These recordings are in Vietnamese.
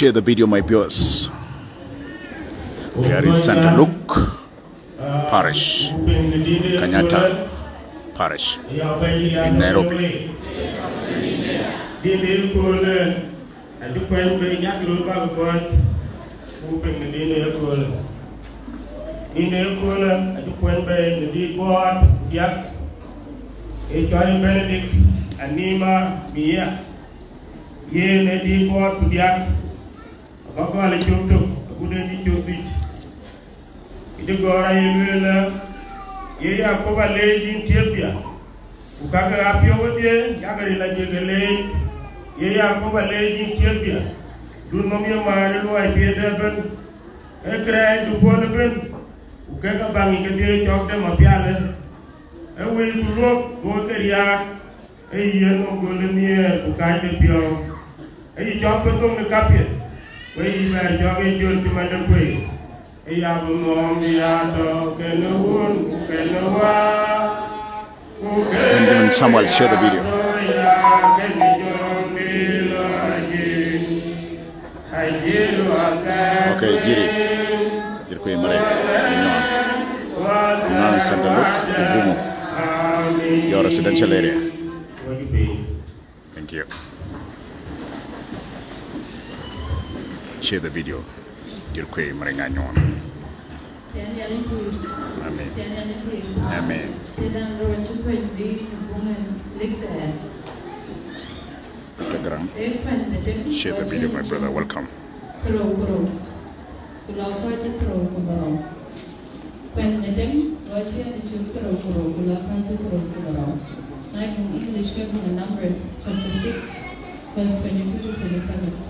share the video my viewers. In Santa Luke Parish Kenyatta Parish in Nairobi. In the by the board, Benedict, Anima, Mia, Yen, a board, la Diop gudenji Diop iji gora yelela ye ya ko ba le jin tepia ku kaga apio wodie ya gari la jegele ye ya ko ba le jin tepia dun mom ye maari lo ay pie de ben e kray du bon ben ku kaga bangi ke de chok de ma piale e we du lo go ter ya e ye no go le nie ku kaje pio e chok ko to ne kapie wey wer and share the video. Okay jiri jiri kwe mare. Imam. Sandaluk Ibumu your residential area. Thank you. share the video amen amen Instagram. Share the video, my brother. Welcome. In English, the numbers chapter 6, verse 22 to 27.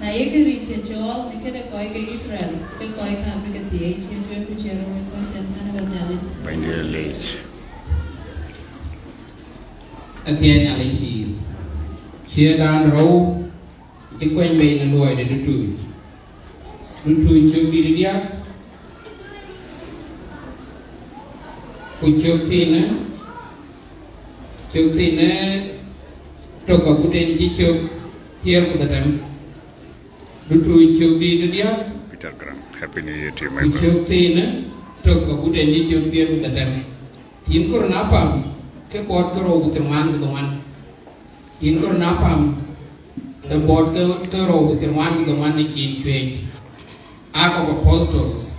Na ye ke rin ke chol ni ke de koi ke Israel. Ke koi ka be ke tie che twe ku che ro ko chen kana ba jalit. Find your late. Atien nhà linh thì chia đàn râu cái quanh bề là nuôi để đứt trùi đứt trùi chiều đi đi đi ku chiều thì nữa chiều thì nữa trâu cả cụ trên chỉ chiều thiêu của ta đứt Peter Graham, Happy New Year to you, my brother. chiều thì nữa trâu cả cụ trên chỉ chiều thiêu của ta tin ko na pam ke bot ko ro butirman ko man tin ko na pam the bot ko ko ro butirman ko man ni kin chwe Act of Apostles.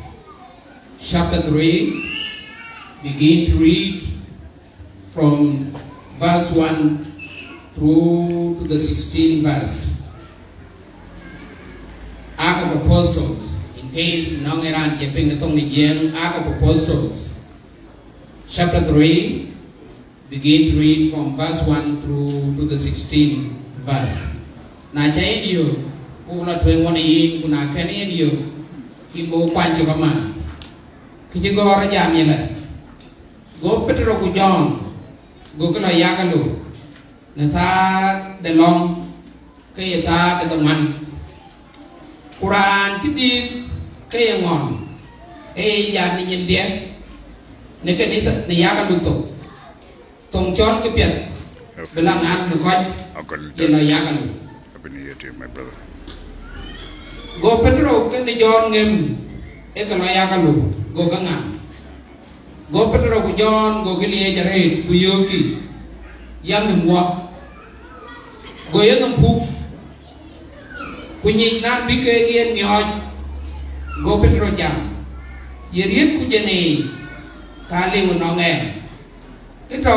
Chapter 3 begin to read from verse 1 through to the 16th verse Act of Apostles in case nong eran ke ping tong ni yen Act of Apostles chapter 3 begin to read from verse 1 through to the 16th verse. Na cha edio kuna twen wana yin kuna kan edio kin bo kwancho kama. Kiji go ra jam yela. Go Petro ku John go kala yakalu. Na sa de long ke ta de man. Quran kiti ke ngon. E ya ni nyen dia. Ne ke ni ni yakalu to. Tong chon ke piet. Belang an ke koj. Uncle Ye na yakalu. Happy New Year to you, my brother. go petro ke ni jon ngem e ka ya ka lu go ka ngam go petro ku jon go ke liye jare ku yoki yam ni mo go ye ngam pu ku na bi ke ye ni oj go petro jam. Ye riet ku jene ka le wo no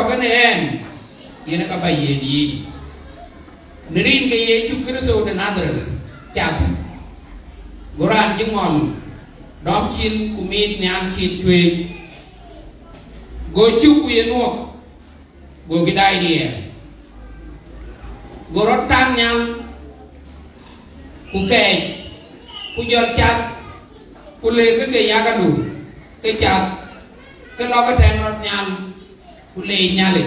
ka ne en ye ka ba ye ni ni rin ke ye chu kristo de nadre chap. Goran chỉ ngon đóm chín của mít chwe. Go chu của yên nuộc Go gidai đai Go rotan nyang ku kej ku jot chat ku le ke ke yagadu ke chat ke lo ke teng rot nyal ku le nyale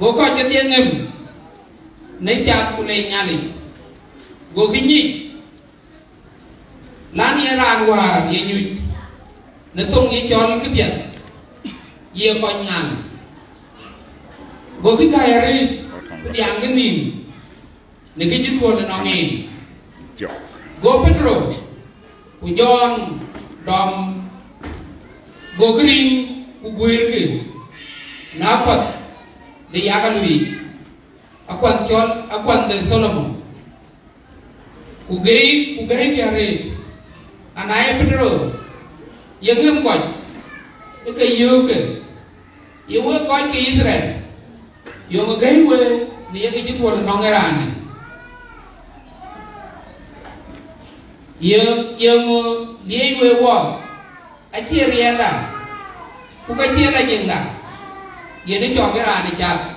go ko je tie ngem ne chat ku le nyale go ki nyi lan ye ran war ye nyu ne tong ye chol ke piet ye ko nyal go ki ka yari diang ke nim ji tuo le no ngi Jok. go petro. Ku john dom. Go green. Ku guir ke na pat de yaga lui akwan chol akwan de solomon. Ku gei ku gei ke are anaya petro yengem kwaj ke yo ke ye we ko ke israel. Yo mo gei we ni ye ke ji tuo le no ngerani ye ye mo, ye we rienda ku ka chi la jinda ni cho gira ni cha.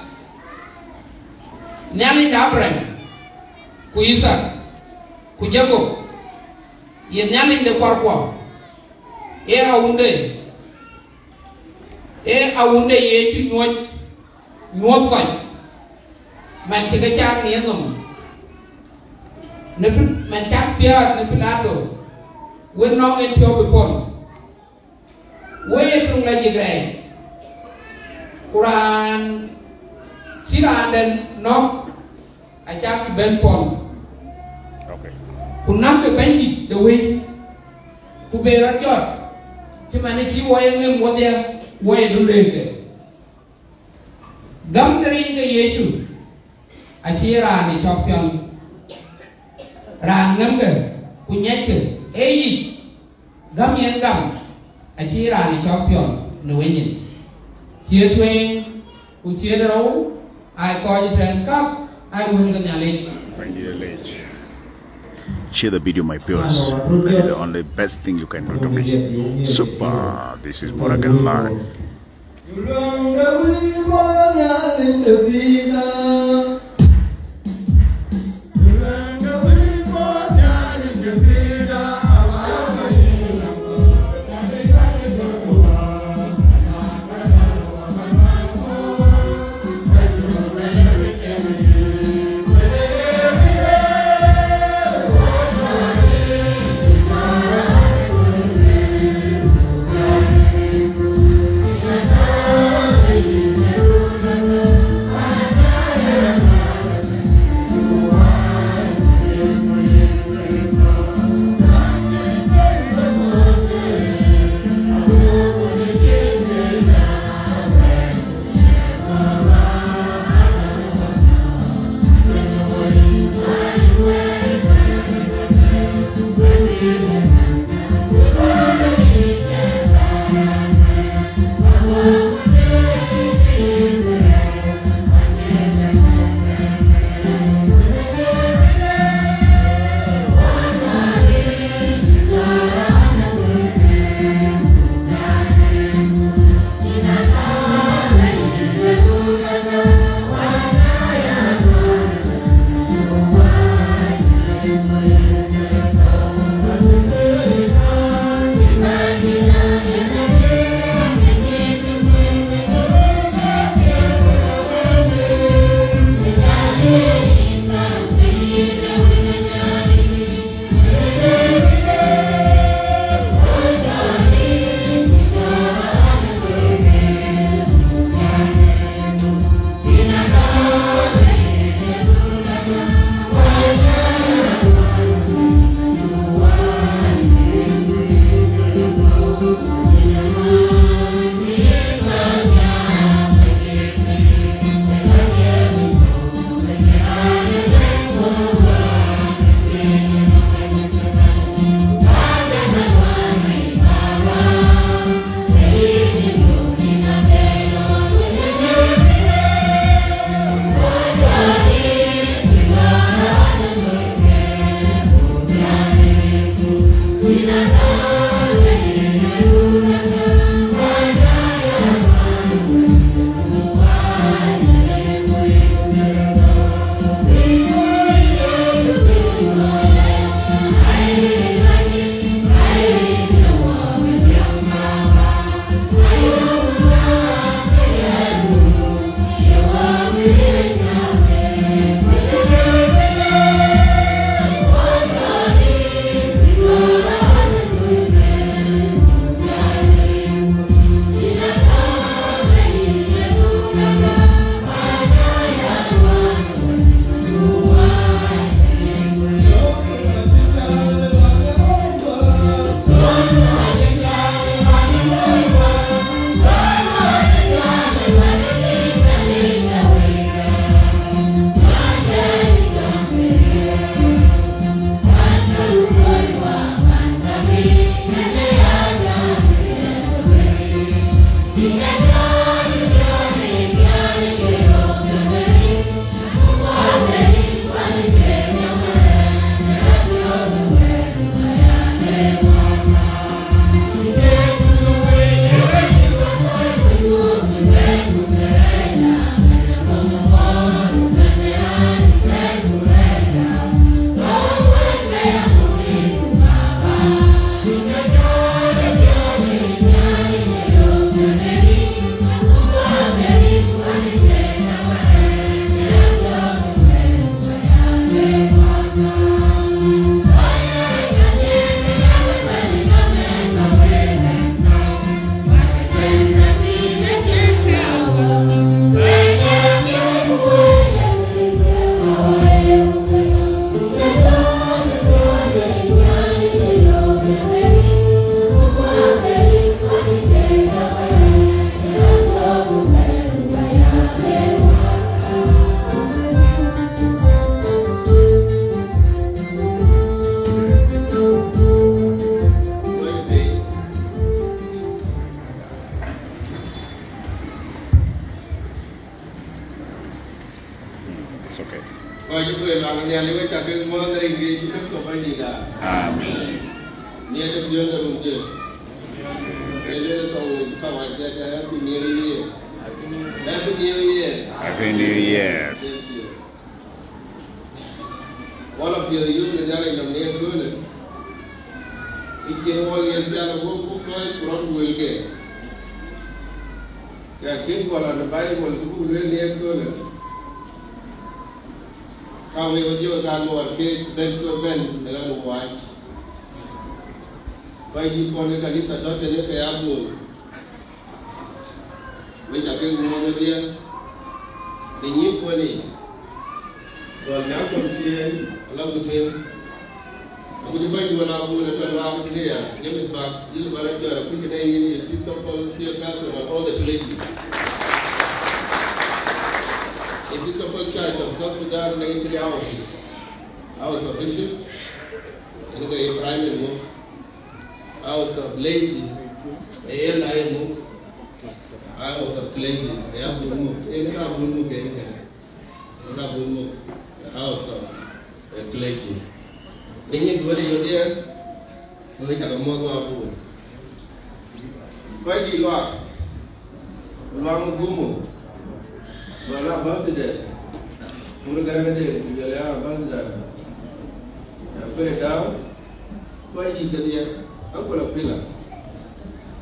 Nyali ye nyali e de kwar e awunde e awunde ye chi nyoj nyoj ko man ti ga cha ni ngum ne man cha pia ne pilato. Wen no en pio be pon woye tung la jigre quran. Siran den no a cha ki ben pon Okay. kunam be ben di de we ku be ra jot? Ti mane chi woye ngem wodia woye du leke gam dari ga yesu. A chi ra ni chok pion ran ngam ge ku nyet ke e yi gam yen gam a chi ra ni chok no wenyin chia twen ku chia ro ai ko ji ten kap ai mun ga nyale When you age. Share the video, my viewers. That is the only best thing you can do to me. Super. This is Moroccan Live.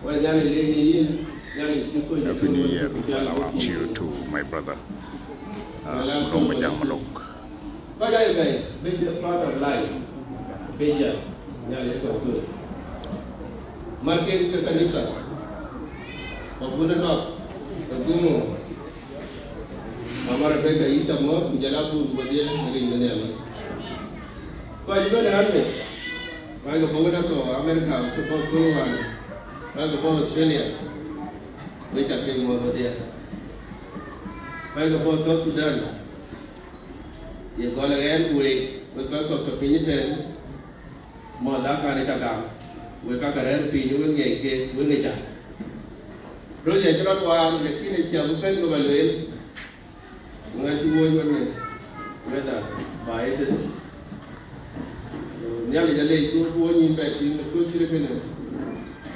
Every New Year, I want you to my brother, uh, Roma Jamalok. Bagaimana, a part of life, being a good. Market Kanisa, Paguna Kagumo, हमारा बेटा ईटा मोर जलापुर बजे मेरे इंजने आला Bagaimana, bagaimana बने हाल में भाई को भगवान को अमेरिका उसको बहुत शुरू आने wan. Mai ko Australia. Beka một mo badia. Mai ko South Sudan. Ye ko la en we, ko ko ko pinyi mà đã khai để cả đàm với các cái đấy vì những người kia với người trả rồi giờ cho nó qua để khi này chờ một kênh của bài luyện ngay chú vui bên này bây giờ bài ấy nhà này lấy chú vui nhìn bài xin chú xin bên này một cái này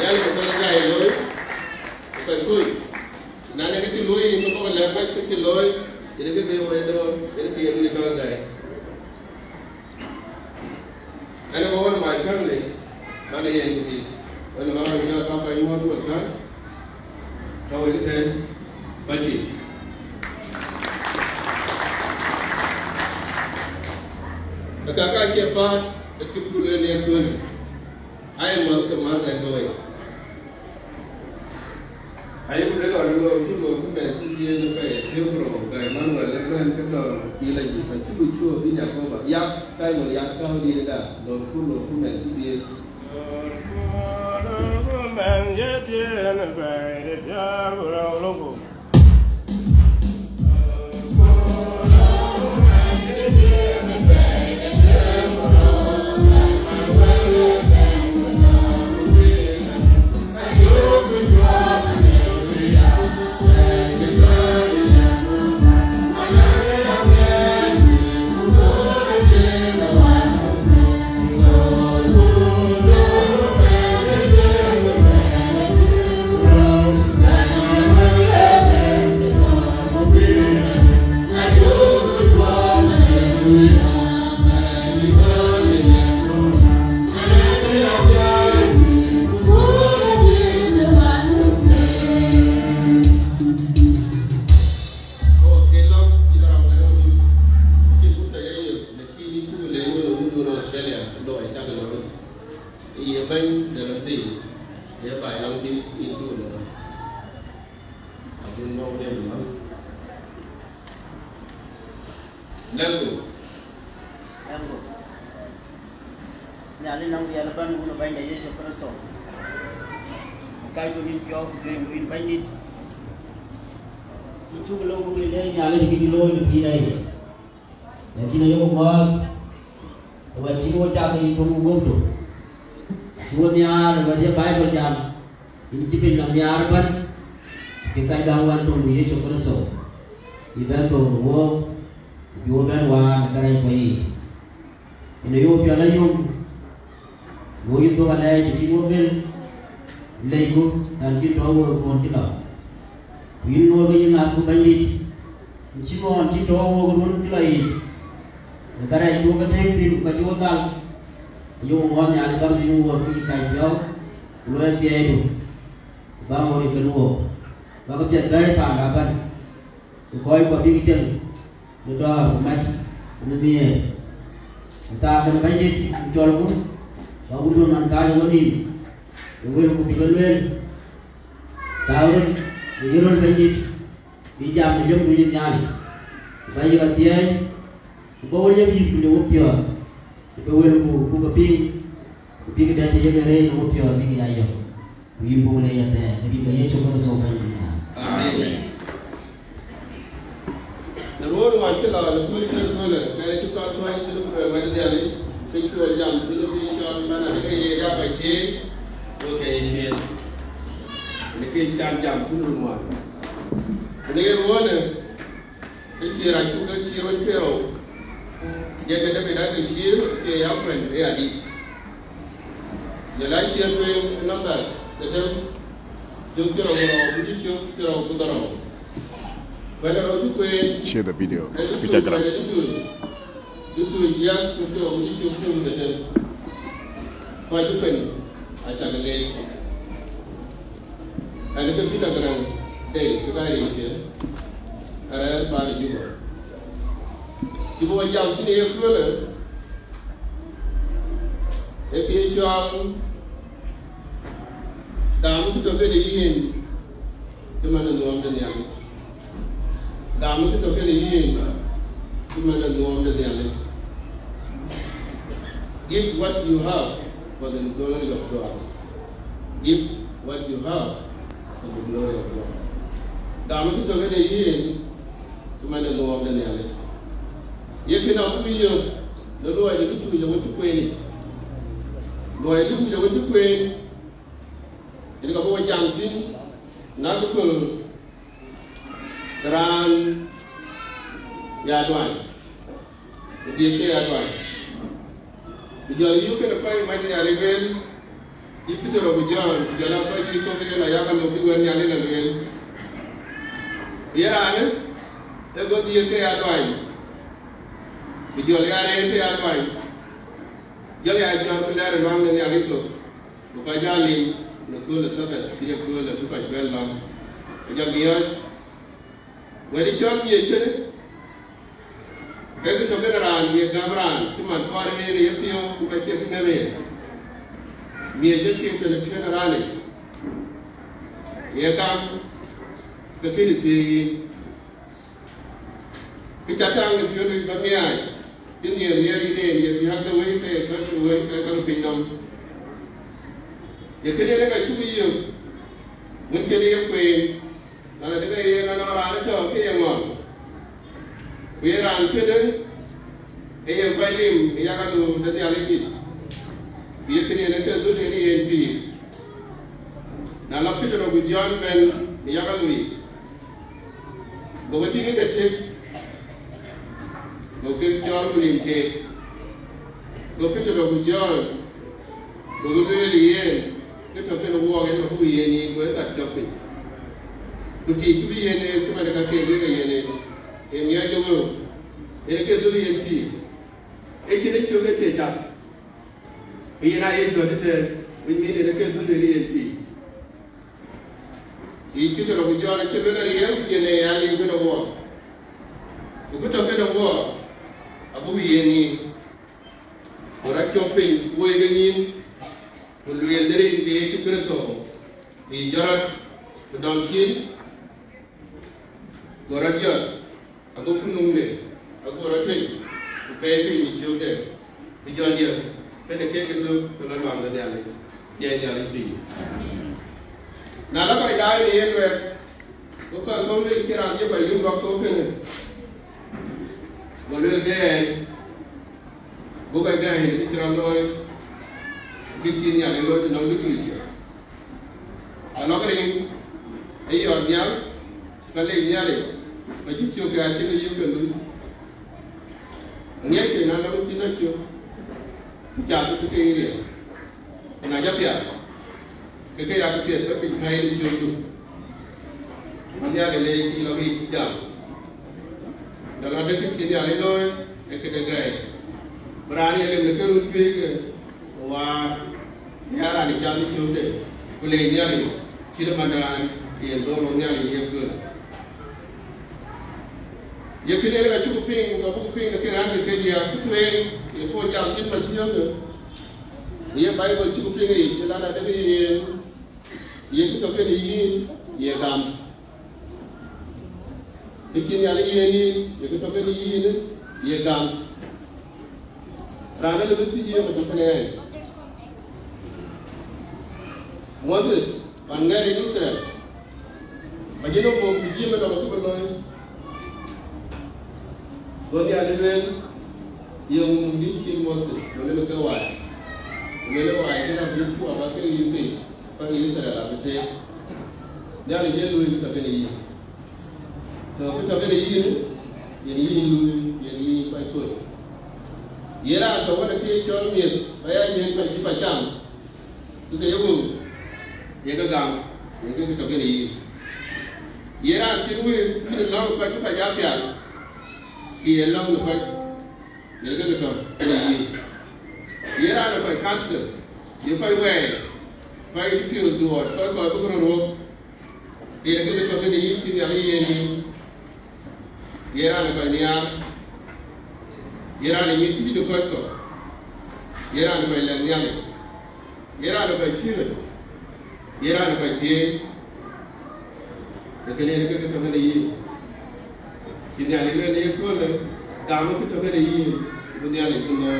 itu kalau saya loy, saya kui. Nana kecil loy, itu kau lepas kecil loy, jadi kita bawa itu, jadi kita beli kau gay. And I'm my family, money and the, when the mama got up, I want to account. So it said, budget. Akaka ke pa, da kipu ne Ai ma ka ma ka thôi, Ai ku da ga ruwa ku lo ku da ku je da kai sai pro ga man wa da kan lên cái ila ji ta gì ku bi ya ko nhà cô kai giáp, ya ka giáp cao lo ku lo ku me ku di. Man, yet, and a bad, Ibu yang kini ya kuala. Epi yang daamu ti tɔkɛ le yiyen ti ma na nuwɔm de liame daamu ti tɔkɛ le yiyen ti ma na nuwɔm de liame give what you have for the glory of God give what you have for the glory of God daamu ti tɔkɛ le yiyen ti ma na nuwɔm de liame. yake na kumi yau na ruwa ya dutu ya wani kweni ruwa ya dutu ya wani kweni ilika kwa chanti. Na tukulu ran ya duwani ndiye ke ya duwani Ijo yuke na kwa imani ya revel ipito ro bujan jala kwa yuko kile na yaka no biwa ni ale na revel ego ndiye ke ya duwani jol yarete almany jol ya jor dare mang ni alito ko jali no ko le sabe tire ko le tuka bella jam biyo wari chon ye chere kegi to kega ran ye gamran tuma twar ye ye piyo ko che nebe mi ye che ko le chena rane ye kam ke tiri ti kita tang ti yo ni ba mi ai in your weary day, if you have to wait there, that's the way they're going to be done. Yekene daga chuwi yo, mun kene yo kwe, nana daga ye nana rana cho ke ye ngo. Kwe ran kene, e ye valim, e ya kanu dati aliki. Yekene daga zuni ni ye npi. Na lapi daga gujan men, e ya kanu yi. Gawati ni da chek, Gokipchol Blinke, Gokichol Gujol, Gokipchol Yen, Gokipchol Wong, and who Yen, where that topic. Luki, to be Yen, to Manaka Yen, abubiyenin ora kyopin woyegenin ulwelderin beyeti preso i jarat donkin ora jot abu kunungde abu ora chen ukaypin tu chode i jondier kene keketu kala wanda dale jeyal bi nala koy daay ni yekwe ko ko ko ni kiran je koy dum ko ko kene Go do it again. Go back down here. Look at our Lord. Look in here. Lord, no, look in here. Another Hey, your girl. Kale nyale. Majitio ke achile yuke lui. Ngeke na na mchina chio. Mchatu tuke ile. Unaja pia. Keke ya kutia tuke kaya ni chio. Nyale le kilo bi jamu. Đó là cái cái nhà lấy thôi. Cái cái cái cái berani lên cái rút cái cái và nhà là đi chơi đi chơi đấy. Cái lấy nhà này. Chỉ là mà tiền nhà này là hơn yakine ga chuku ping cái buku ping ke ran ke dia kutwe cô ko jam tin ma tiyo ne ye bai go chuku ping yi ke lana de ye ye ku to ke ni yi ye Lakini aliyeni yakitoka ni yini ye gam. Rana le bisi ye kutoka ni yeye. Moses pangari ni Israel. Majino mo kujima na watu beloi. Godi aliwen ye umundi ki Moses nolele kwa wai. Nolele wai tena vitu abake yimbe. Pangari Israel abete. Nani je lui kutoka ni yeye. So cái tập cái gì nữa dân đi lui dân đi phải cười giờ là tôi có cái cho miệt phải anh dân phải chỉ phải chạm. Tôi cái yêu giờ cái gam giờ cái tập cái gì giờ là cái lui cái nó phải chỉ phải giá tiền ki long no fa yerga ga to ni yera no fa cancer ye fa we fa yi fi do fa ko ko ro ro yerga ga to ni ki ya ni ni yerani koyniyam yerani ñi tiidu koy ko yerani koy len ñani yerani koy tiina yerani koy tiye daga ne daga to hana yi. Kinya ne ne ne ko le da mu to hana yi. Dunya ne kuma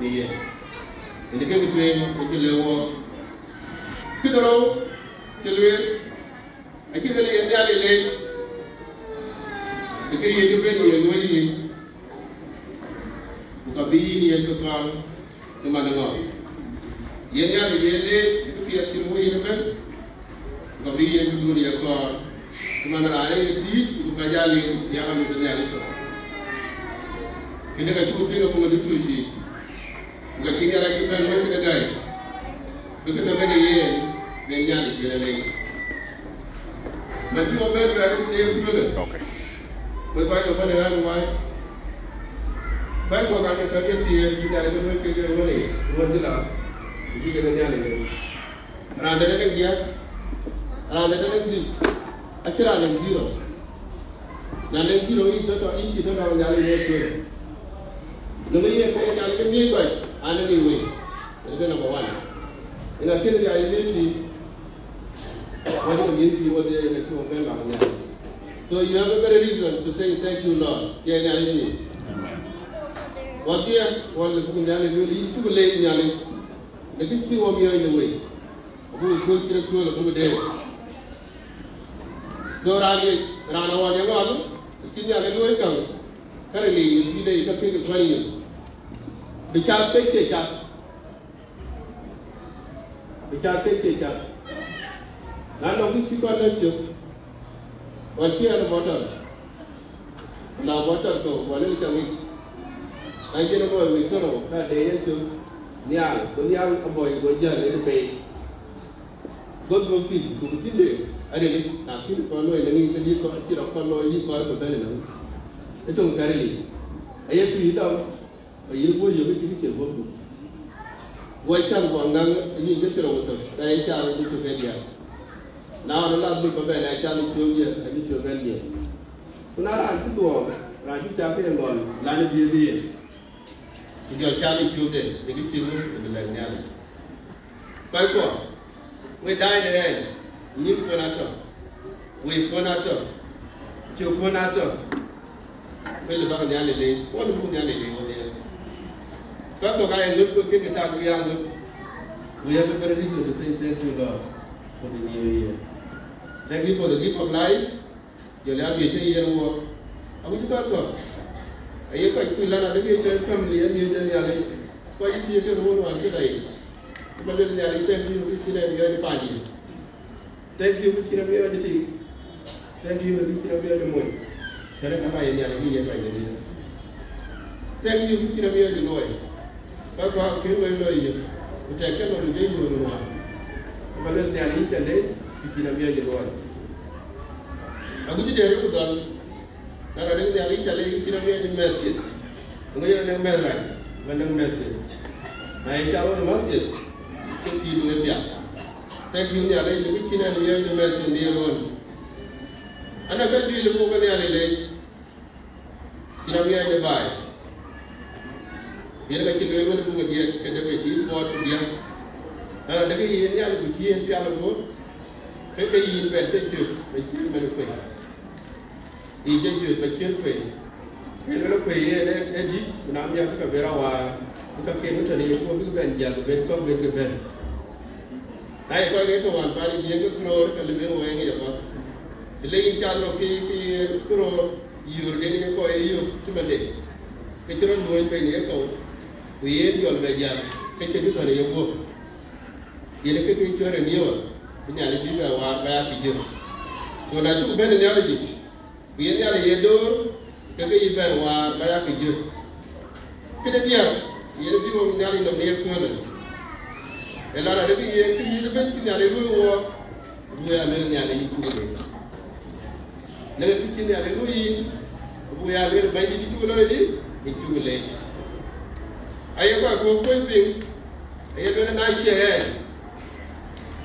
ne ye. Ne ke bitwe ko ke lewo kidoro ke le akidele yende le Lakini yenye upendo ulimwengi ukabili yetoka imanengao yenye alijende kupia timu yemen ukabili yekuduri yakwa imana ayeti kita yakamizene kita kende kachukupinga kumaditunji ukakini alakibano kidagai ukatangane yeye benyani kelelei matiwo mbele ya kuteyo kulele okay. Whereby over the hand why Bank work and target here, you can even make your money, Mandela, you can get a Rather than a year, rather than a deal, I can have zero. Now, then, you know, you don't have a value. The way you can be right, and anyway, that's number one. And I feel the identity, what do you mean, what do you mean, So you have a very reason to say thank you, Lord. What here? What dear? Well, if you can you too late, Nyali. The big thing will be in the way. Who will go to the pool of day? So Rani, Rana, what you want? E you king of the way down. Currently, you see the king of you. The child takes it up. The child takes it up. None of see what got lecture. Wachia na motor. Na motor to wale utangi. Anje na moyo witoro na deye tu. Nial, kunial amoy goja le be. God go fit, go fit le. Ade le na fit ko no ile ni ni ko ti ro ko no yi ko ko bele na. Eto ngare le. Aye tu ida. Aye go yo bi nahone lazima ibabele achali chonje abicho belge kunara kutuo rashi chape ngol lani biye ndio chali chonje nikipimu ndilanyana kwa hiyo we dine red ni konato we konato cho konato pele ba nyale le ko lu nyale le woni kwa to kaya ndio kike tagu yangu we have a very reason to thank you Lord for the new year. Thank you for the gift of life. Jọ̀lẹ́ àbí ẹ̀jẹ̀ yẹn wọ. Àbójútó àgbà. Ẹ̀yẹ pàjùkú ìlànà àdébí ẹ̀jẹ̀ fẹ́mìlì ẹ̀mí ẹ̀jẹ̀ ní alẹ́. Fọ́yí ti ẹgbẹ́ owó náà àti ìdáyé. Ìgbàlẹ́ ní alẹ́ tẹ́ fi orí sílẹ̀ ní ọdún pàdé. Thank you for the gift of life. Thank you for the gift of life. Tẹ̀lé kàmá yẹn ní alẹ́ ní ìyẹn pàjẹ́ ní. Thank you for the gift of life. Bàbá kí wọ́n lọ yẹ. Òtẹ̀kẹ́ lọ́dún pikina aja doang. Aku jadi dari udan kan ada yang nyari cale pikina mia aja masjid merah meneng masjid. Nah itu awal masjid itu di dia. Tak dunia ada yang pikina mia aja anak kan di lembut kan ada yang pikina mia aja dia ka jabe ki pot dia. Ana daga yenya ko ki 佢嘅意願即係為將佢嘅，意即係為將佢。佢嗰個佢咧咧啲，我諗有啲嘅比較話，佢嘅佢哋有冇啲嘅人嘅，有冇嘅嘅。但係佢嘅個話，但係嘢嘅佢攞嘅嚟冇嘢嘅話，你應該攞嘅嘅佢攞要嘅嘅個嘢要點樣嘅？佢就攞冇嘅嘢個，佢嘢要嘅嘢，佢就啲佢哋有冇，嘢嘅佢佢攞嘅嘢。binyali jibe wa baya kijo So na ju bene ni ale jibe bi ni ale yedo kebe jibe wa baya kijo kede dia yele bi wo ni ale no ne kuna ela na debi ye kini ni ben ni ale wo bu ya le ni ale ni kuwe ne ne kini ni ale wo yi bu ya le ba ni tu lo ni ni tu le ayo ba ko ko bi ayo le na che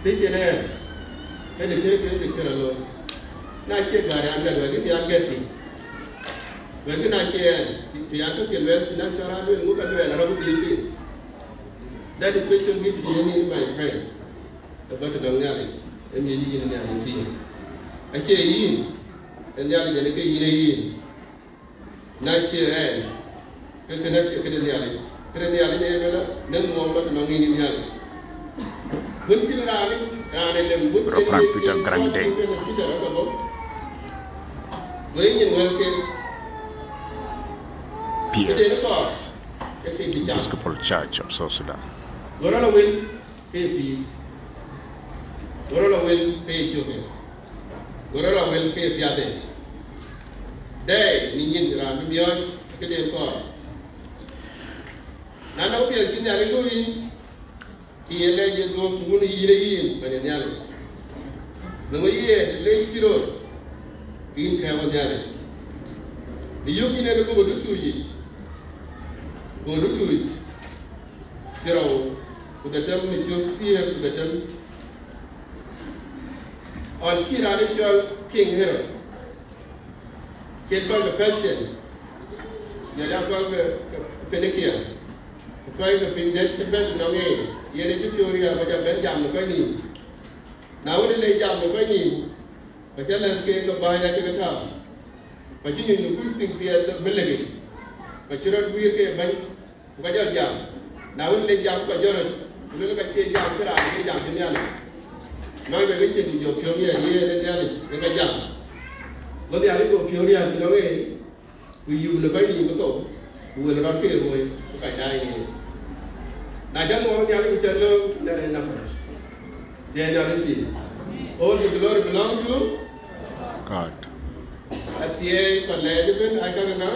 Bishire, and the Philippine picture alone. Nashi Gari and the Vagit Yangati. Vaginashi, Tiago Kilwell, Sinachara, and Mukadu and Rabu Dili. That is special gift to me, my friend. The Batu Dangari, and Yili in the museum. I say yin, and the other Yanaka yin. Nashi and Kakanaki Kadaniali. Kadaniali, Nang Mohammed Mangini Yali. Program Peter Grande. we ni Episcopal Church of South Sudan. lora la wel ke bi lora la wel ke cho ke lora la wel ke bi ade de kielele tuo kun ire yin kare nyale namo ye le kiro tin ka wa nyale diyo kine ko bodu tuyi bodu tuyi kero kudatam ni jo tie kudatam on kira ni jo king hero ket ko passion ya ya ko ke ke ne kia koy ko fin det ben no nge yene ci fiori ya ba ben jam ko ni na woni le jam ko ni ba jala ke ko ba ya ci ta ba ci ni ku sing pia da belege ba ci ro bu ke ban ba jal jam na woni le jam ko joro lu ka ci jam kra ni jam ni ala no be ke ni jo fiori ya ye ne ya ni ka jam lo ya ko fiori ya no nge ku yu le ba ni ko to ku le ro ke ro ko ka dai ni Na jambo moja alilotendea ndani ya nafsi. Tendo hili. All the glory belongs to God. Atie paledben akagana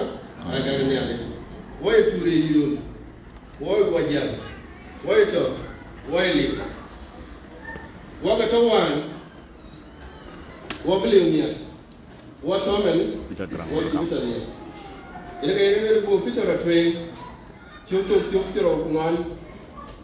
akagani ale. Wai ture yun. Wai wajan. Wai to. Wai li. Wakato wan. Wabili umia. Wasamel. Peter Graham. Peter Graham. Ile kaya ni ko Peter Graham. Chuk chuk chuk chuk chuk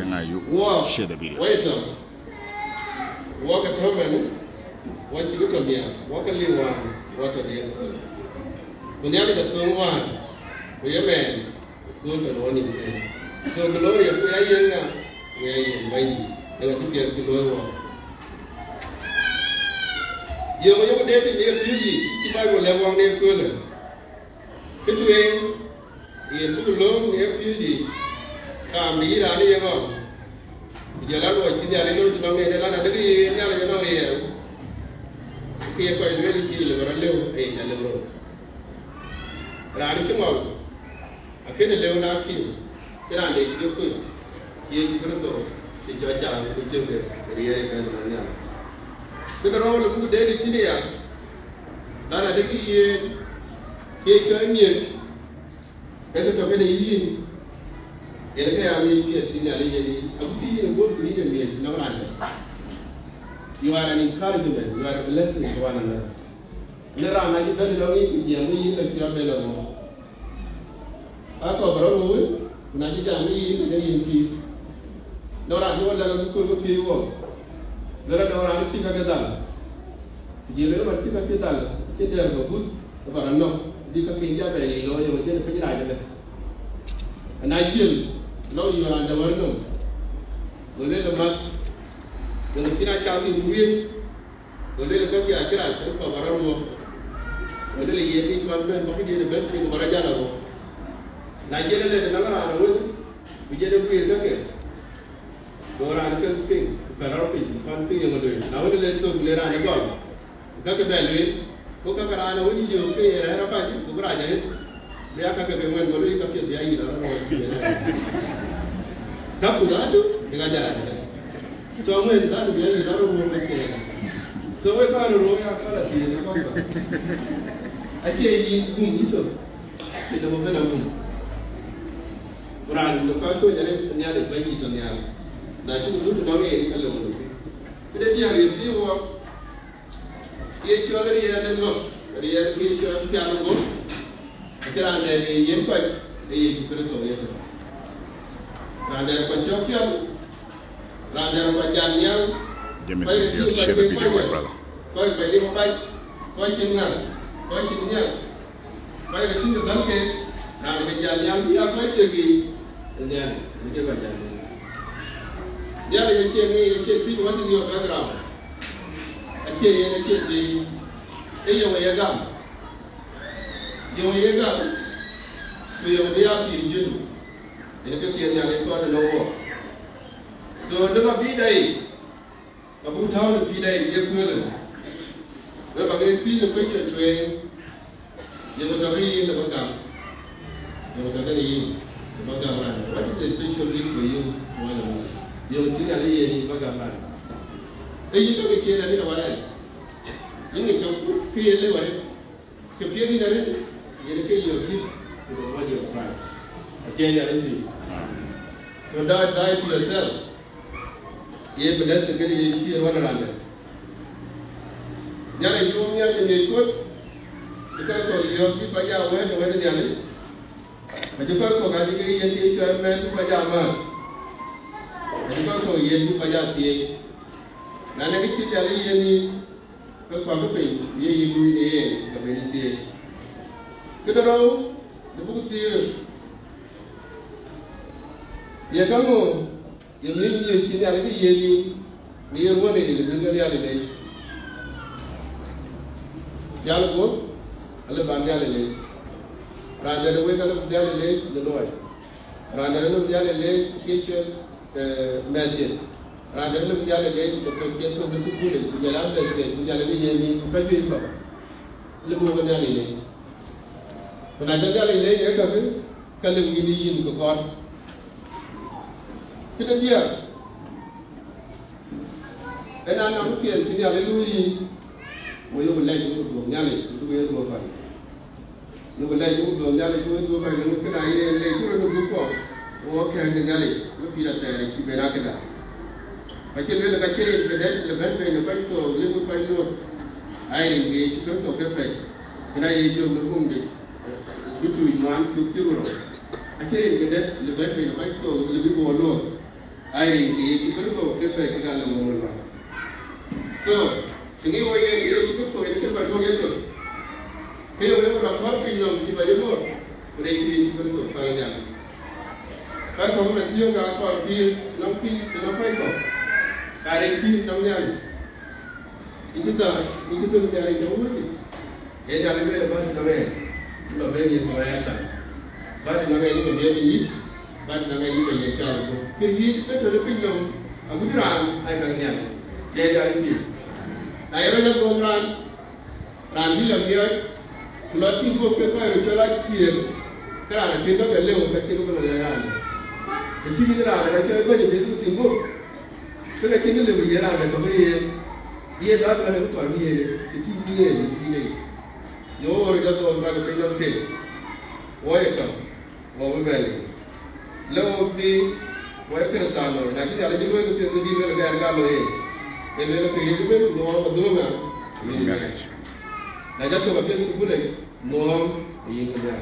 yana yiwuwa share the video. Waita waka tamen waki duka biya waka liwa wata biya kunyali ka tungwa kuya men kuka wani biya so glory ya kuya yenga kuya yenga mai daga tukiyar kilowa yau yau da yake ne yuji ki ba go lewa ne kula kitu yin yesu lo ne yuji kambigira ni yema ijalalo chidi alelo tunange ile lana dili nyala yeno ni ada ni yema kiye ko ile ni kile bara leo e ile bro. Rani ki mawu akene leo na ki ira le chidi ko ye ni bro to se jaja ko jembe riye ka na nya sidoro le ku de ni chini ya. Ada diki ye ke ka Kita Kata tokene yin ne yi yana kai ami ki a cikin yare yare abu fi yin go ni da me na wannan you are an encouragement you are a blessing to one another ne ra na ji dan lo ni ku je mu yin da fi abe lo mo a ko bro wo na ji ja mi da yin fi no ra ni wala ko ko fi wo ne ra no ni fi ka ga dal ji ma fi ka fi dal ke der ko bu ba ran no di ka fi ja be lo yo je ne fi ra ga na jil lo yo ran da non-Joran da wannan dole da ma da da kina ta min wuye dole da kake a kira ko ka barar mu dole da yake ma ban ba kike da ban ko baraja da ko na jere da na mara da wani bije da buye kake dora an kan pin barar pin kan pin yamma dole na wani le to gulera ne ba kake ba le ko ka kara na wani je ko ya ra ba ji ko baraja ne beakakeke ngwendo luli kafyodi ayira kakulajo nekajaja so ngwendo atu byayira lomwekera so wekano loyakalasiene papa acheyi gumito inamopena mumu ran do ka to jare nyare bangi to nyare na chu mutu ba ngi kala mu kede ti ari ti wo ye chole ye ne no il ye il ti il go kira ne yin ko e yi ko to ye to rande ko chokyo rande ko janyal Jimmy, you share video, my brother. ko ko li mo bay ko chin na ko chin nya bay ga chin dal ke rande be janyal bi a ko che gi nya ni de ba janyal ya ye che ni ye che ti wa ni yo background a che ye ne che ti e yo ye yo yega gam ko yo de ya pi jinu ene ke ke nya le ko de so de ba bi dai ka bu taw de bi dai ye ko le de ba ge ti de ko che twe ye ko ta ri ba ga ye ko ta de ba ga ran what is the special for you wala ye ko ti ya le ye ni ba ga ran e yi ko ke ke na ni da wala yin ne ko ke ye le wala ke ni na dedicate your gift to the body of Christ. Again, I repeat. So die, die to yourself. Ye blessed gani ye shi wani rana. Nyara yi wani yake mai kot, ita ko yo bi ba ya wani wani da ne. Ba ji farko ga ji gai yake yi ta men ba ya ma. Ba ji farko ye bi ba ya tiye. Na ne ki da ye ni ko ba be ni tiye. 그대로 누구지 예강호 예민이 기니 아니 예니 미영원에 예능가리 아니네 야르고 알레 반디알레 라자르 웨가르 반디알레 노노이 라자르 반디알레 시체 매제 라자르 반디알레 도케케 도르쿠쿠레 야란데 예니 카비바 레모가냐리네 ja ya le le ye ka ke ka le ni ni yin ko ko kita dia ena na mu pien ti ale lu yi mo yo le ju do nyale du ye do fa yo le ju do nyale du do fa no kana ile le ju no du ko o ke ne nyale lu pi la tere ki be na ke da pa ke le ka kere le de le ben be ne pa so le mu pa no ai rin ge ti so ke pe cái ye ju no không de bitu man tu kiro akere ke de le be be ba to le bi bo lo ai ki ki ko so ke ga le mo so singi wo ye ye ki ko so ye ba do ye to ke yo mo la par ki no ki ba mo re ki ki ko so pa ya ka ko me ti yo ga ko pi no pi no pa ko ka re ki no ya tak itu tu dia lagi jauh lagi dia jangan lepas kami lɔbɛn yɛ nɔgɔya ta ba de nɔgɔya ni nɔgɔya bɛ yit ba de nɔgɔya ni bɛ yɛ kya ko pe yi pe to ne pe nyɔm a ko dira a ka ŋa yɛ da ni bi a yɛrɛ yɛ ko ran ran bi lɔbi yɛ kulɔti ko pe ko yɛrɛ tɔ la tiɛ kɛra a pe dɔ bɛ lɛ o bɛ kiri ko lɔbɛn yɛ eti bi dira a yɛrɛ tɔ ko de bɛ tu ti ko pe ka kiri lɛ bi yɛrɛ a bɛ tɔ bɛ yɛ yɛ da bɛ lɛ ko tɔ bi yɛ eti bi yɛ eti bi yɛ. يورجة الملك يبكي ويكتب ومبالي لو بي ويكتب سالو لكن على جنوب يكتب يدي من غير قالوا إيه اللي لك يجيب نوام بدرونا نجات وبكي سبولة نوام يجيبنا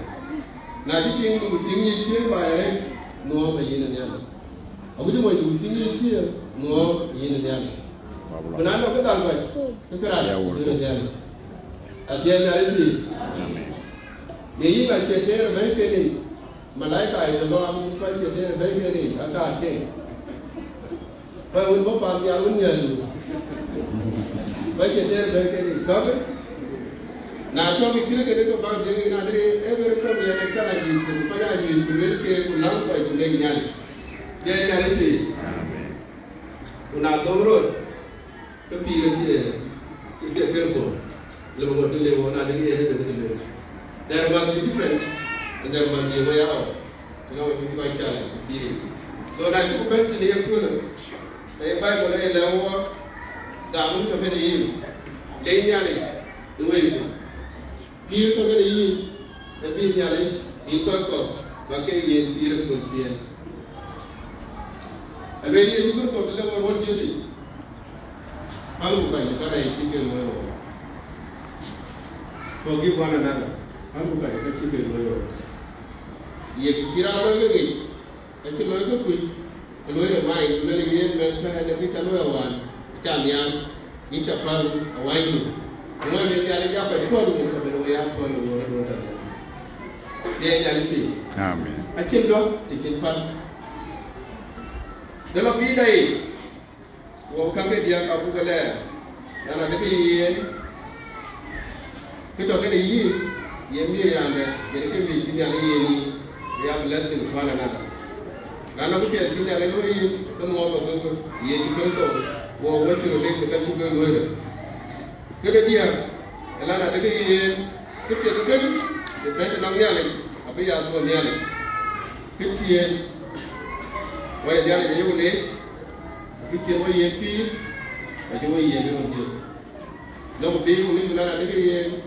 نجات كين مبتين يجيب بايه نوام يجيبنا أبو جماعة مبتين يجيب نوام يجيبنا Kenapa kita albai? Kekerasan. No ba ye ni ni ni atienda hivi yeyi na chetere baikeni malaika ayo am pa chetere baikeni aka ate pa un bo pa ya un ya lu ba chetere baikeni kabe na to bi kire ke ko ba de na de every from ya ne kala ji se pa ya ji ku le ke ku lang pa ku le nyali de nyali ti una domro to level one to level one, and any area within the village. There must be difference, and there must be a way out. You know, if you my challenge, feeling. So that you went to the funeral, a Bible, a level, the amount of any year, lady alley, the way. Here to get a year, the big alley, in Kirkhope, Buckingham, here to see. And when you look for the level, what do you think? Hello, my friend, you can go. forgive one another. Aku ekakibe loyo. Yekira loyo gi. Eki loyo ku. Loyo mai loyo gi en menta ene kita loyo wan. Italian ita pan awaini. Loyo ne ya ya pa ko mu ka belo ya ko no no no. Ne ya ni pi. Pan. Dalo bi dai. Dia ka bugale. Nana ne Kita kada yi yemi ya da yake mi kidi ala yemi ya blessing fala na da kana ku ke kidi ala yi dum mo ko ko ye ni ko so wo wo ti ro de ka ku ko ro da kada dia ala na de ye ku ke de kan de ben na mi ala abi ya so mi ala kiti ye wa ya ala ye ne kiti wa ye pi ajwa ye ne ro de lo bi ku ni ala de ye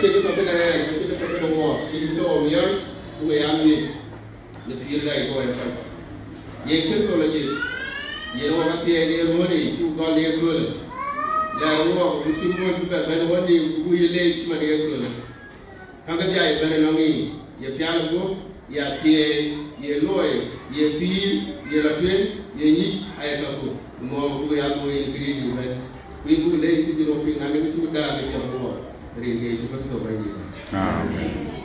mu pe ake ko ko na ya ko ko ko mo i do o mi ku ya mi ne pi la ko ya pa ye ke ko le ye ye ro ma ti ye ro ni tu ko le ko le la ro ko ku ti mo ku ba ba ro ni ku ye le ti ma ye ko le ka ga ya ba ne no mi ye pya lo ko ya ti ye lo ye pi ye la pe ye ni ay ka ko mo ku ya lo ye kri ni ba ku ku le ti ro pi na me tu da ke ya mo religious obedience. Amen.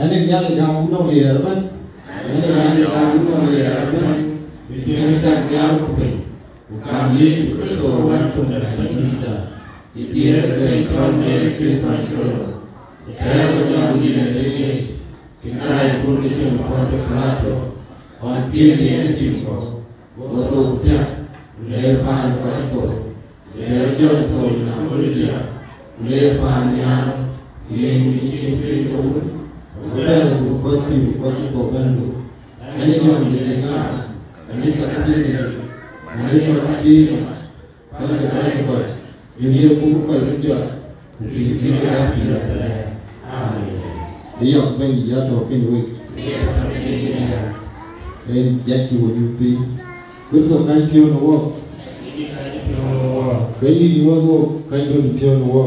أنا جالي جامعنا ولي أربن أنا جالي جامعنا ولي أربن بكيرتا جالي كوبين وكاملي كسوان كنرحمنيتا إتيرا كيكال ميركي تانكرو إتيرا جامعنا لديه إتيرا يكون لكم فوق خلاتو وأن تيري أنتمكو وصوصيا وليرفع القرصو وليرجع الصوت نعم وليرجع Lefanya yang dicimpinkan Bukan bukoti bukoti komandu Ini yang didengar Ini saksi Ini saksi Pada lengkot Ini aku kerja Di kira kira saya Amin Dia pengen jatuh ke duit Dia pengen jatuh then that you will do pay. Kristo kan kí ọ̀nà wọ̀. Kẹ́yìn ni wọ́n wọ̀ kẹ́yìn ni kí ọ̀nà wọ̀.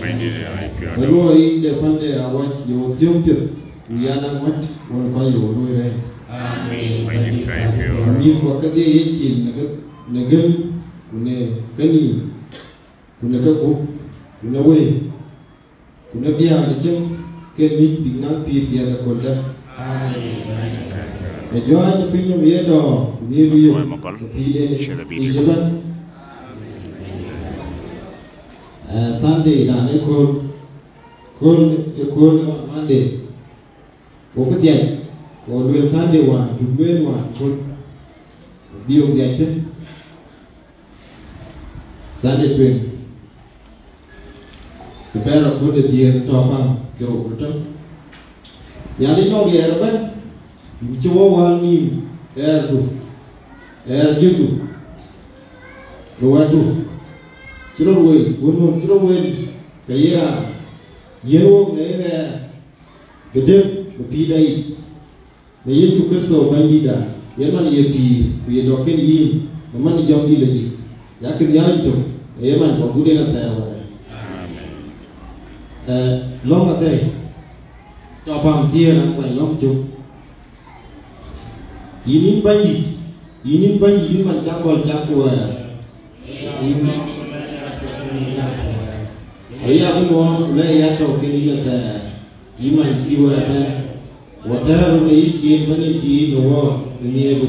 maendeleo ya Waliwo yi da fande a wachi je wasiyo mpyo. Yana mati wani kwa yo wani re. Amin. Maji kai pyo. Ni kwa kaze yake na gan kuna kani kuna kako kuna we kuna biya da can kai mi bi na pi biya da konda. Amin. Pinyo biya do ni biyo. Pi ne. Ijaba. Jaban. Sunday na ne ko kol kol mande ko ko tiyan sande wa jumbe wa kol biyo gete sande twen ko kude ko de to pam jo ko to yali no ge erba ci wa ni erdu du er wono chiro we kaya yewo ne ne gede pi dai ne yetu kristo bandida yeman ye pi ku ye doken yin man jom di legi yakin yan to yeman ko gude na ta yawa amen. Eh longa te to pam tie na ko long chu yinin bandi yinin bandi din man jakol jakwa Iya ilaha ayahuma ulaya tawkilata iman jiwana wataru ne yake bane ji da wa nero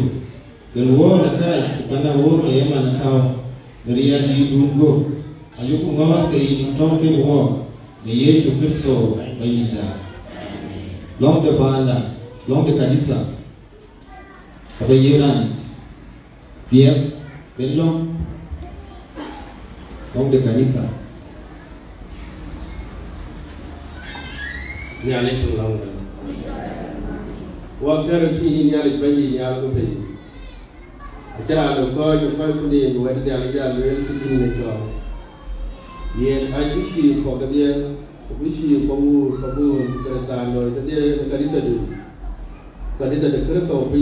galwa na kai bana woro ya man kawo gari ya ji dungo ayyuku ngama kai na tawke wa ne yake kirso long de bala long de kaditsa kada yiran belong donde Caniza. ni ale tun la ŋun fi ni ale bɛ yi ni ale bɛ yi a kyɛ ale kɔ nyɛ kɔ ko ne yɛn wɛrɛ de ale yɛ ale yɛrɛ ti tun bi ka ka ta ka ta ka bi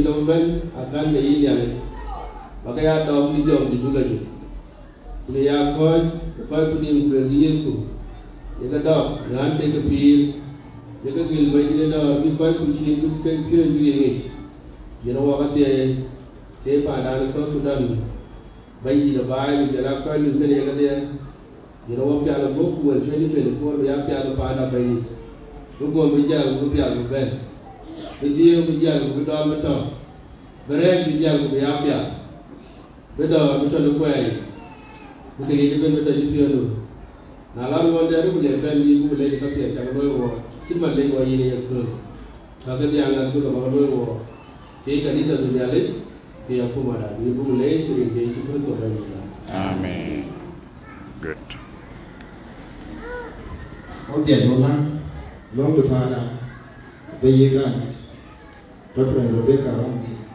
kan ne yi ne y'a mi du la. Ni ya koy ko ko ko ni ko ye ko ye ka do ngan de ka pi jaka gil ba jine da bi koy ko ci ku ke ke ni ye no wa te te pa da so sudan ba ji da ba ji da koy ni ne ga de no wa pya la ni wa 2024 ya pya da pa da bay ko go mi ja ko pya lu be ni di mi ja ko da mi to bere mi ja ko ya pya be da mi to lu ko ya ku ke ji ben to ji lu na la mo de ru le ben bi ku le ka pya ta lo wo kima le wa yini ya kun kaga dia ngan tu ka lo wo ti ka ni ta dunia le ti ya kuma da ni bu le ti ri de ti ko so ba ni Amen. Good. Tiền nó lăng Long được mà nào Bây giờ ra Reverend Rebecca ông đi ini nela itu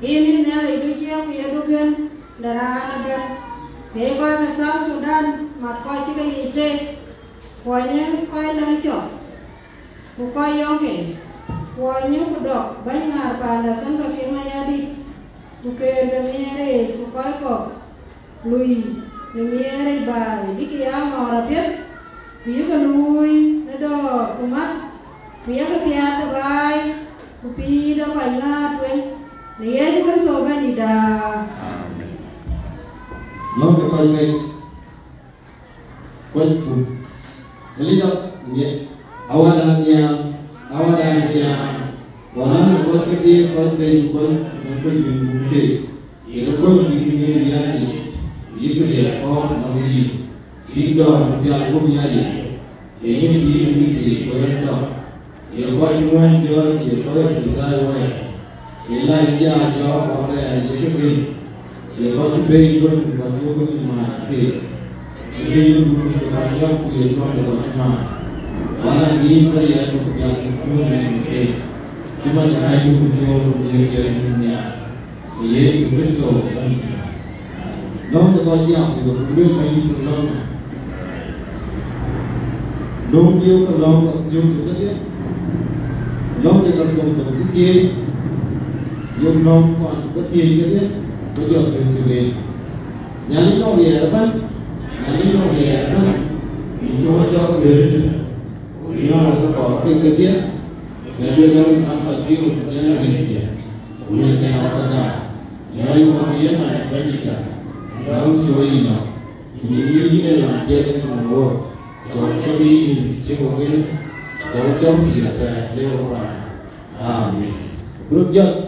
cia ku ya dugan dara nagan te na sa sudan ma ko ci ga yite ko ne ko la cho ku ko yonge ko ne ku ngar pa san ba ke ma ya di ku ke de ko lui ni mere ba di ki ya ma ra pet lui nado, umat, ku ma pi ga pi ya ta bai ku pi na yɛde kɔ sɛ ɔbɛne daa lɔmpe kɔyɛi kɔyku eliyɔ nyɛ awada nia. Awada nia wɔna ne kɔkete kɔkɛyi kɔkɛyi kɔkɛyi yɛrɛ kɔkɛyi yɛrɛ yɛrɛ yɛrɛ kɔ nɔbi yi yidɔ nɔbi agomi ayi yɛrɛ yi yi yi kɔyɛ dɔ yɛrɛ kɔyɛ wɔn dɔ yɛrɛ kɔyɛ dɔ yɛrɛ. Ko ya ye Ye ni bảo vệ, di ko ya để Ye ko ni wan jo ye ko di da wa Ye la ya jo ko ya ye ko ye ko tu be ko ko ko ko ma ke ye yu ko ko ka ya ko ye ko ko ma wala ni ko ya ko ya ko ko ne ke cuma ya yu ko ko ye ye dunia ye ko so non ko ya ko ko ko ma ni ko non non biết ko non ko yo ko ke non ko so so ti yo non ko ko ti ke Tujuh tujuh Nyali no dia apa? Nyali no dia apa? Cuma cakap berit. Ina ada kau ke dia. Jadi kan angkat dia jangan Indonesia. Boleh kan apa dah? Nyali no dia mana berita. Dalam suai no. Ini dia ini lah dia yang mau. Jauh ini siapa ini? Jauh jauh kita lewat. Amin. Berjaya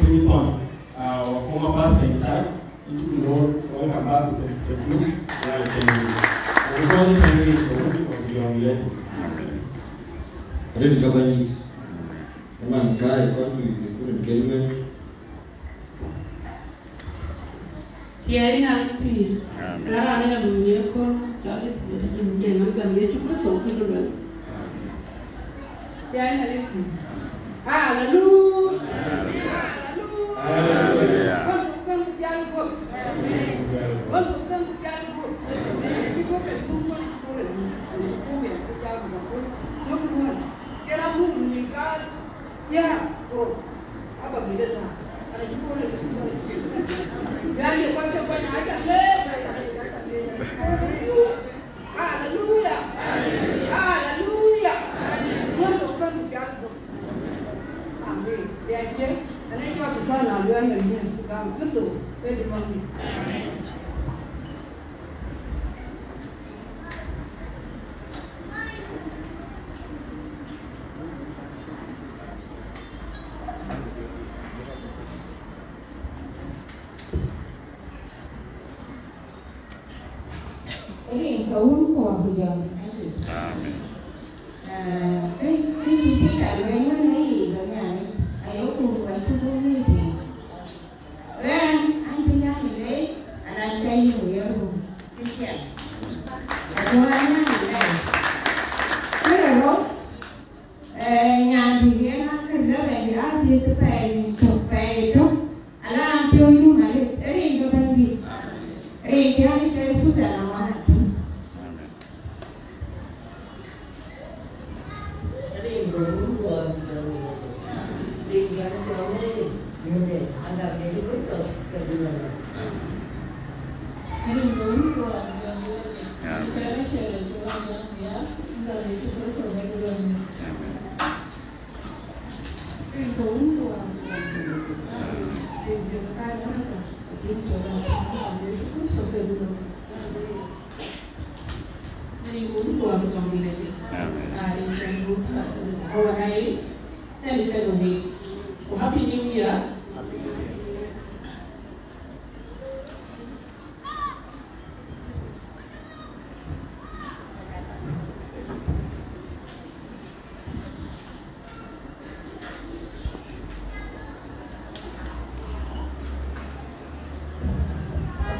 Triton, ah, our former pastor in charge, into the Lord. Welcome back to the group. Yeah, can you? Everybody can read the word of your relative. Praise God. Amen. God, God, we give you Thierry Alpi, Clara Anela Muñeco, Charles Muñeco, Nangam, Yetu Kuso, Kudo. Thierry Alpi.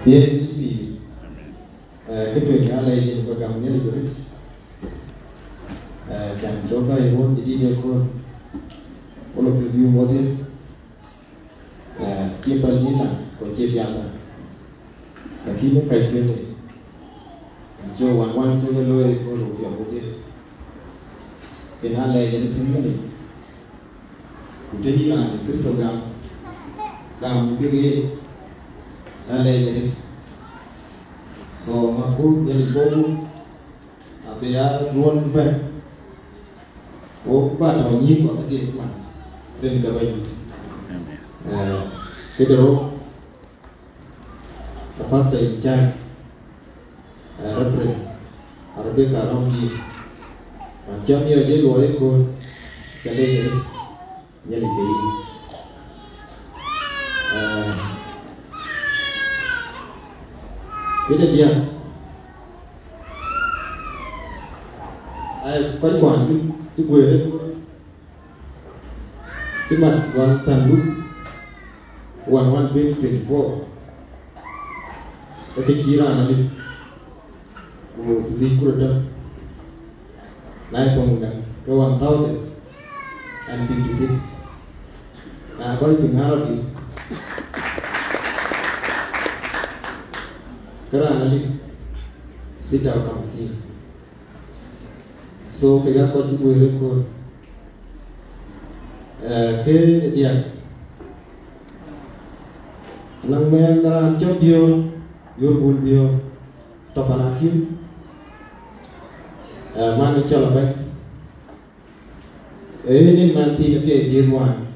예수님이 kipindi ala yini ko gam nyel jori jam joga e won di de ko wolo ko yu modi ki pa lina ko je biana ka ki mo cho pende jo wan wan to lo e ko lo ya modi ken ala yini tin ngani ku là cứ an kirso gam cái cái alele so mabu del bobu abe ya non be o ba to ni ko ake ma den ga bayi amen. Eh kedero apa saya cai repre arabe karong di macam ya dia luar ekor jadi jadi jadi Thế là điện ai quay quản cái cái quyền đấy? Cái mặt hoàn thành lúc hoàn hoàn viên chuyển vô cái chỉ ra là nó đi của đi của đó này không cần cái hoàn tao thì anh đi cái gì? À có cái ngã đi Kerana sida kamsi. So kaya ko tu boleh ko. Eh ke dia. Nang men na anh kim, yo bul bio. Topan akim. Eh mana mang ba. Eh ni manti ke dia wan.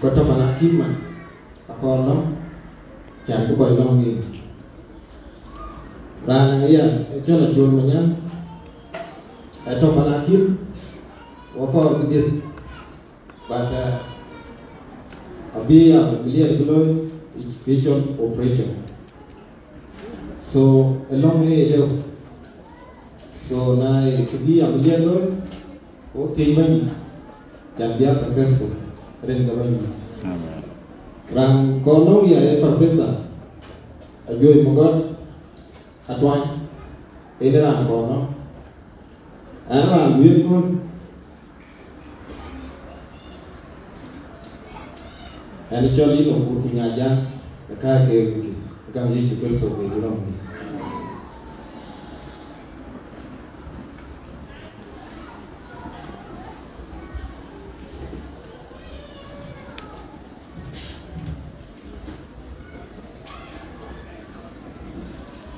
Ko kim mà, man. Ako no. có ko long ni. Rang iya, cho là chuồn mà nhá. Ở trong bàn kiếm, có có cái gì, but a be a million below vision operation. So along way đâu. So này to be a million below, có tiền mình, can be successful. Ren cái mình. Rang có nói gì ở professor, atwan ɛne na nkɔnɔ ɛne na mmienu ɛne kyɛ ɔne yɛ ɔkɔ nyagya ɛka ɛka ɛwuki ɛka ɛyɛ kyɛ kɛ sɔgbɛ ɛdina mu.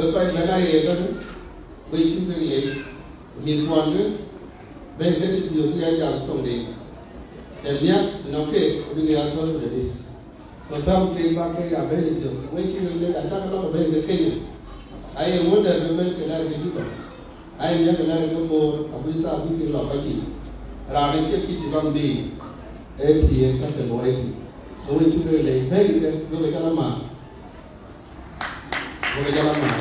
Because when I ever waiting the age, his wonder, when he is the real young someday. And yet, no care, we are so that is. So some play back here, I'm very still. Waiting the age, I talk about the Kenya. I wonder the men can I be Juba. I am never no more, a bit of wicked lopaki. Rather, if you come be, eighty and. So waiting the age, very good, you're a wọ́n yára mọ̀.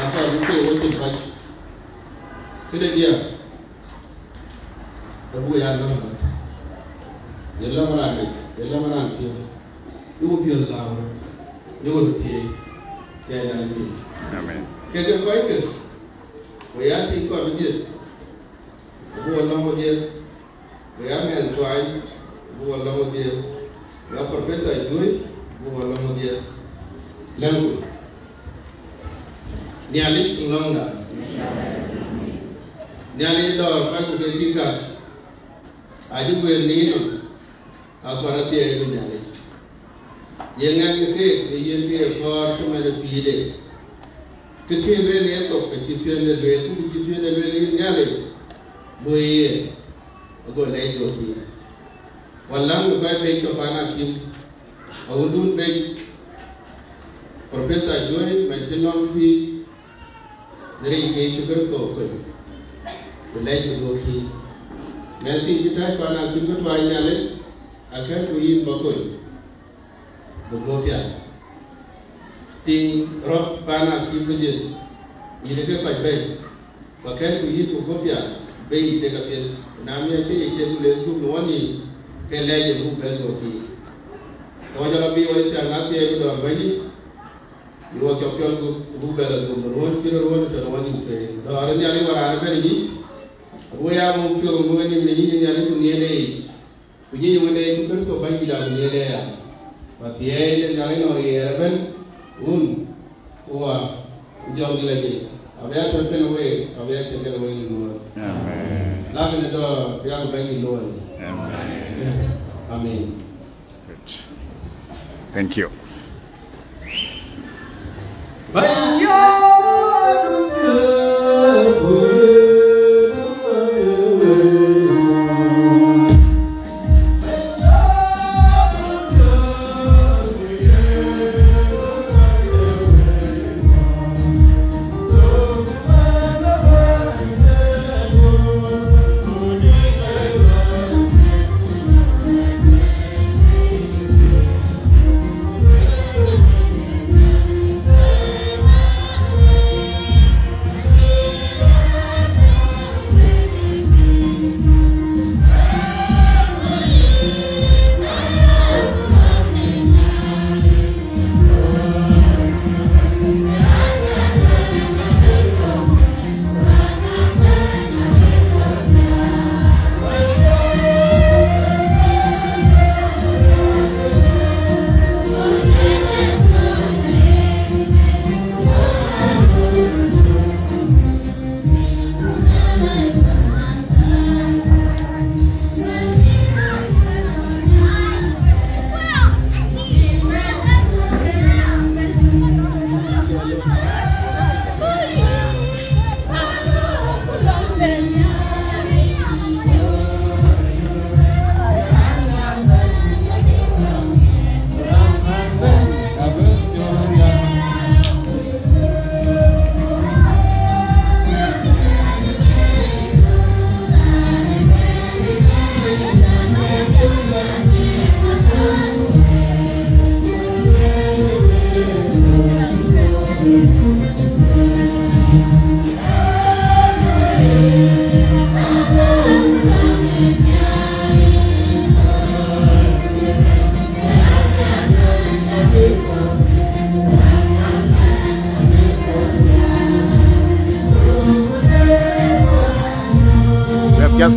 Àti àwọn ìpè wọ́n tó báyìí. Kéde bíyà ẹ̀bú yà lọ́mọ yẹ lọ́mọ náà mi yẹ lọ́mọ náà tiẹ̀ yóò bí ọ̀la wọn yóò tiẹ̀ yẹ náà mi. kéde báyìí wọ́n yà ti kọ́ mi díẹ̀. Ẹ̀bú wọn lọ́mọ díẹ̀. Wọ́n yà mẹ́ ntọ́ ayé. Ẹ̀bú wọn lọ́mọ díẹ̀. Wọ́n yà pọ̀rọ̀fẹ́tà ìdúró ẹ̀bú wọn lọ́mọ díẹ̀. Lẹ́nu. Nyalik longa. Nyalik lo kaku kejika. Aji kue nino. Aku ada tiada itu nyalik. Jangan keke, jangan keke kor cuma ada pide. Keke beli itu, kecipian beli itu, kecipian beli itu nyalik. Boye, aku lagi dosi. Walau kau baik kau panas kim. Aku dulu baik. Profesor Joy, macam nanti ti e niali to me de pide ku ti pe ne ti wallang ko be to bana ko ko to lai ko do ki yin ba ko do go pya ting ki ni ka bai ba yin ko pya bai te ka pya na mi ke ke le ku no ni ke ku ki bi wa ta na ti do ಯುವಕ ಕೆಲ ಗುಂಬೆಲ ಗುಂಬೆ ರೋನ್ ಕಿರ ರೋನ್ ಕಿರ ವನಿ ತೆ ದಾರನ್ ಯಾಲಿ ವರ ಆರ ಬೆರಿ ನಿ ರೋಯಾ ಮು ಪ್ಯೋ ಮು ನಿ ni ni ಯಾಲಿ ಕು ni ನೆ ku ನಿ ನಿ ನೆ ಕು ಕರ್ ಸೋ ಬೈ ಗಿಲಾ ni ನೆ ಯಾ ಮತ್ ಯೇ ನೆ ಯಾಲಿ ನೋ ಯೇ ರಬನ್ ni ಓವಾ ಉಜಾವ್ ಗಿಲಾ ಗೆ ಅವಯಾ ತಪ್ಪೆ ನೋ ಯೇ ಅವಯಾ ತಪ್ಪೆ ನೋ ಯೇ ನೋ ಆಮೆನ್ ಲಾಗೆ ನೆ ದೋ ಯಾ ಬೈ ಗಿ ಲೋ amen amen Thank you. 诶呀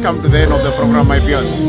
just come to the end of the program, my viewers.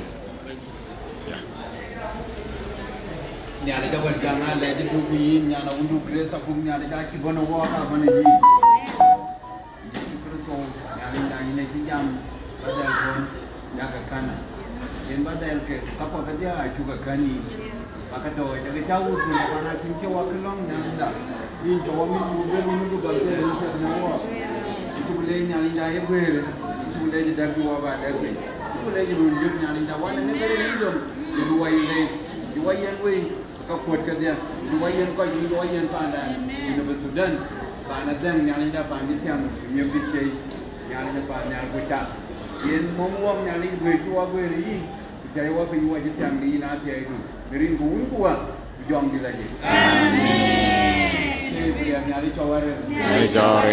nyana ja wal jana le di du yi nyana wundu gresa ku nyana ja ki bono wo ka bono yi yesu kristo nyana ja ni ne ti jam badal kon nyaka kana en badal ke kapo ka ja chu ka kani akato ja ke ta wu ku na kana tin ke wa klong nyana da yin to mi mu be mu du ga te ni ta na wa ku le nyana ja ye gwe ku le di da ku wa ba da ku ku le di ru nyana ja wa ne ne be ni zo ku wa yi le Iwayen wei kuat ke dia. Dua yen kau jadi dua yen pada universiti dan pada dem yang ini dapat ni tiang music je yang ini dapat yang kita yen mumuam yang ini gue tua gue ni jadi gue penyua je tiang ni nanti itu beri bumbung kuat jom di lagi. Amin. Siapa yang nyari cawar? Nyari cawar.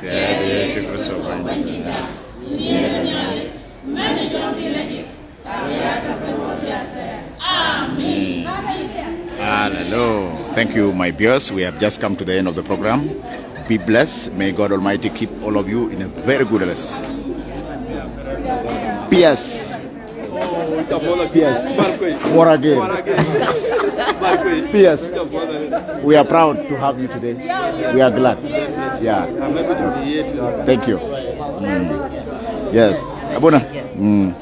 Saya dia syukur sobat. Ini yang nyari. Nanti jom di lagi. Kami akan berbuat jasa. Amin. Amin. Hallelujah. Thank you, my viewers. We have just come to the end of the program. Be blessed. May God Almighty keep all of you in a very good health. P.S. P.S. P.S. We are proud to have you today. We are glad. Yeah. Thank you. Mm. Yes. Abuna. Mm.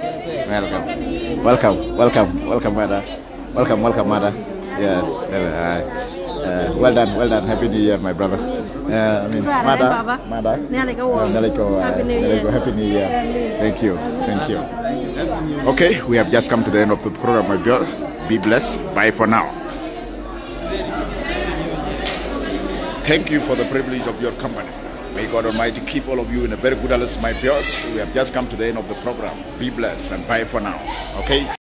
Welcome. Welcome. Welcome. Welcome, mother. Welcome. Welcome, mother. Yeah. Uh, uh, well done. Well done. Happy New Year, my brother. Uh, I mean, mother. Mother. Uh, Happy New Year. Happy New Year. Thank you. Thank you. Okay, we have just come to the end of the program, my brother. Be blessed. Bye for now. Thank you for the privilege of your company. May God Almighty keep all of you in a very good health, my viewers. We have just come to the end of the program. Be blessed and bye for now. Okay?